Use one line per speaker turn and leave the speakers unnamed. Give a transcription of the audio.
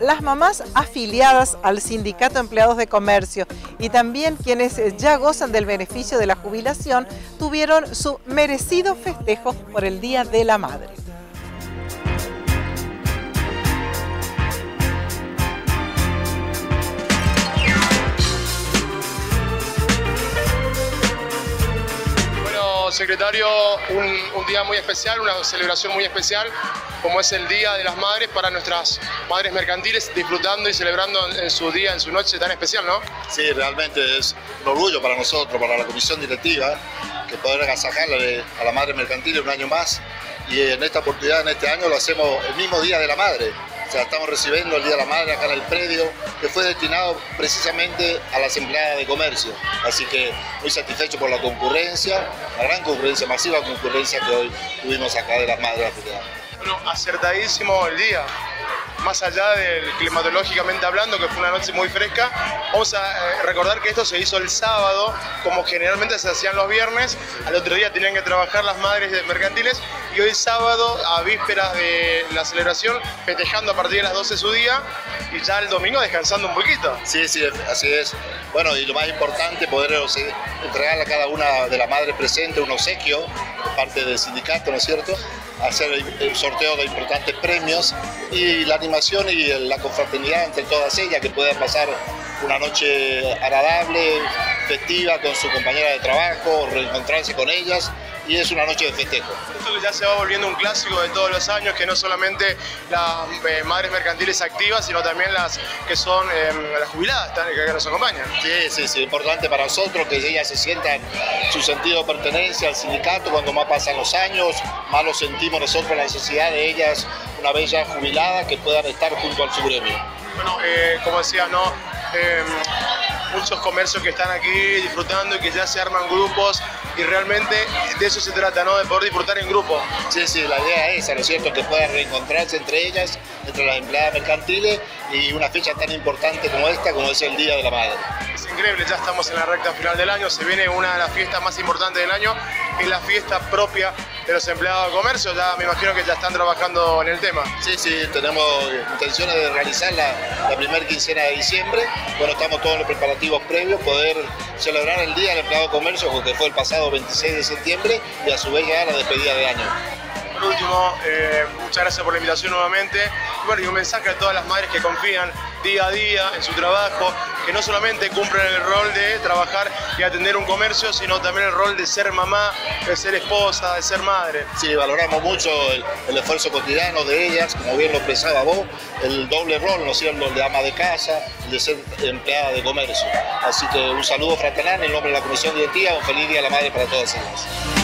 las mamás afiliadas al Sindicato de Empleados de Comercio y también quienes ya gozan del beneficio de la jubilación tuvieron su merecido festejo por el Día de la Madre.
Secretario, un, día muy especial, una celebración muy especial, como es el Día de las Madres para nuestras madres mercantiles, disfrutando y celebrando en, su día, en su noche tan especial, ¿no?
Sí, realmente es un orgullo para nosotros, para la comisión directiva, que poder agasajarle a la madre mercantil un año más. Y en esta oportunidad, en este año, lo hacemos el mismo Día de la Madre. O sea, estamos recibiendo el Día de la Madre acá en el predio, que fue destinado precisamente a las empleadas de comercio. Así que muy satisfecho por la concurrencia, la gran concurrencia, masiva concurrencia que hoy tuvimos acá de las madres.
Bueno, acertadísimo el día más allá del climatológicamente hablando, que fue una noche muy fresca, vamos a eh, recordar que esto se hizo el sábado, como generalmente se hacían los viernes, al otro día tenían que trabajar las madres mercantiles y hoy sábado, a vísperas de la celebración, festejando a partir de las 12 su día y ya el domingo descansando un poquito.
Sí, sí, así es. Bueno, y lo más importante, poder entregarle a cada una de las madres presentes un obsequio, parte del sindicato, ¿no es cierto? Hacer el sorteo de importantes premios y la animación y la confraternidad entre todas ellas, que puedan pasar una noche agradable, festiva con su compañera de trabajo, reencontrarse con ellas y es una noche de festejo.
Esto que ya se va volviendo un clásico de todos los años, que no solamente las eh, madres mercantiles activas, sino también las que son em, las jubiladas que nos acompañan.
Sí, sí, sí, importante para nosotros que ellas se sientan su sentido de pertenencia al sindicato cuando más pasan los años, más lo sentimos nosotros la necesidad de ellas, una vez ya jubiladas, que puedan estar junto al su gremio.
Bueno, eh, como decía, ¿no? Em, muchos comercios que están aquí disfrutando y que ya se arman grupos y realmente de eso se trata, ¿no? De poder disfrutar en grupo.
Sí, sí, la idea es esa, ¿no cierto? Que puedan reencontrarse entre ellas, entre las empleadas mercantiles y una fecha tan importante como esta, como es el Día de la Madre.
Increíble, ya estamos en la recta final del año, se viene una de las fiestas más importantes del año, es la fiesta propia de los empleados de comercio, ya me imagino que ya están trabajando en el tema.
Sí, sí, tenemos intenciones de realizar la, primera quincena de diciembre, bueno, estamos todos en los preparativos previos, poder celebrar el Día del Empleado de Comercio, porque fue el pasado 26 de septiembre, y a su vez ya la despedida de año.
Por último, eh, muchas gracias por la invitación nuevamente. Bueno, y un mensaje a todas las madres que confían día a día en su trabajo, que no solamente cumplen el rol de trabajar y atender un comercio, sino también el rol de ser mamá, de ser esposa, de ser madre.
Sí, valoramos mucho el, esfuerzo cotidiano de ellas, como bien lo expresaba vos, el doble rol, ¿no es cierto?, el de ama de casa, el de ser empleada de comercio. Así que un saludo fraternal en nombre de la Comisión Directiva, un feliz Día a la Madre para todas ellas.